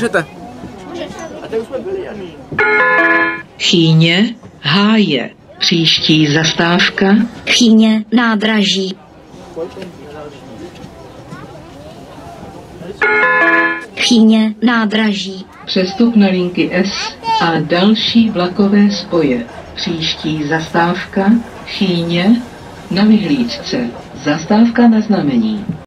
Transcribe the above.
Můžete. Chýně, háje. Příští zastávka Chýně, nádraží. Chýně, nádraží. Přestup na linky S a další vlakové spoje. Příští zastávka Chýně na vyhlídce. Zastávka na znamení.